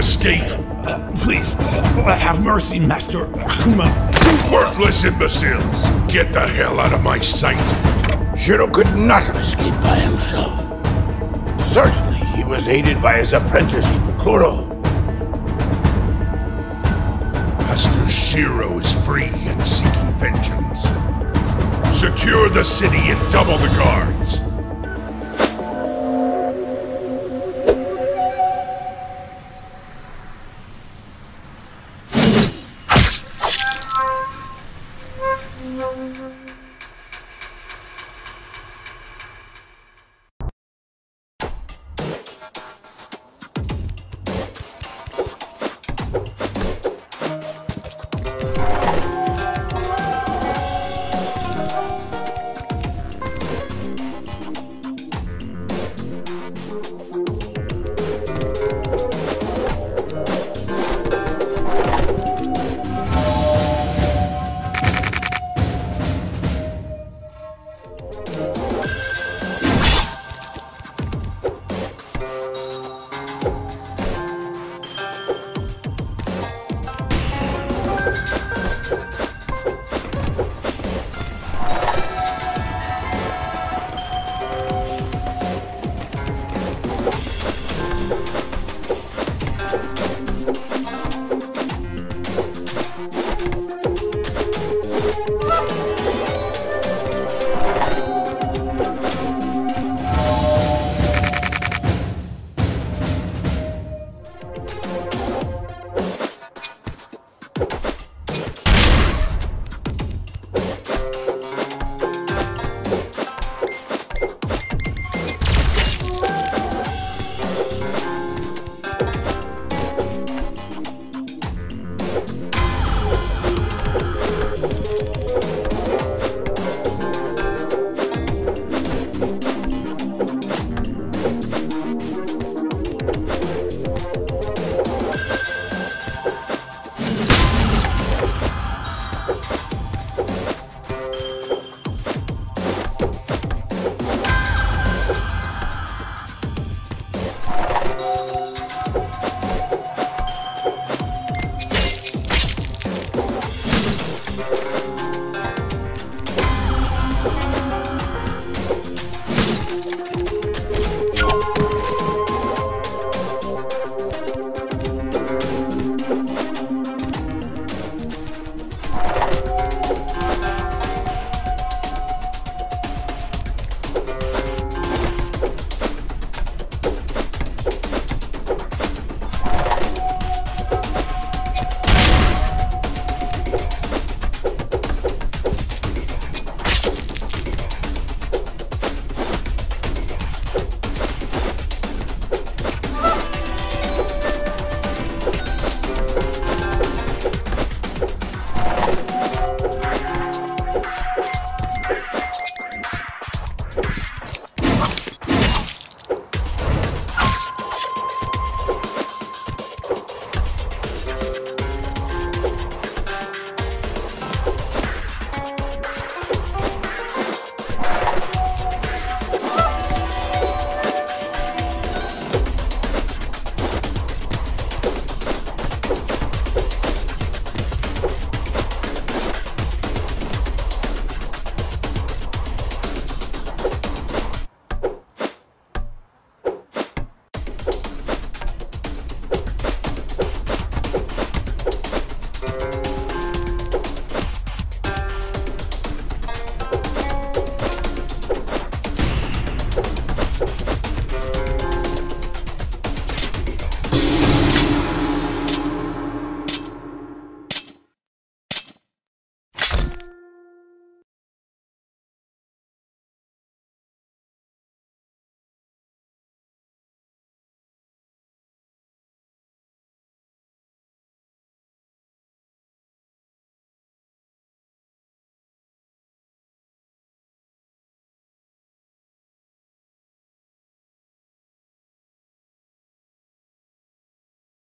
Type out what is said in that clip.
You let him escape. Uh, please, have mercy, Master Akuma. You worthless imbeciles! Get the hell out of my sight! Shiro could not have escaped by himself. Certainly, he was aided by his apprentice, Kuro. Master Shiro is free and seeking vengeance. Secure the city and double the guards. Mm-hmm.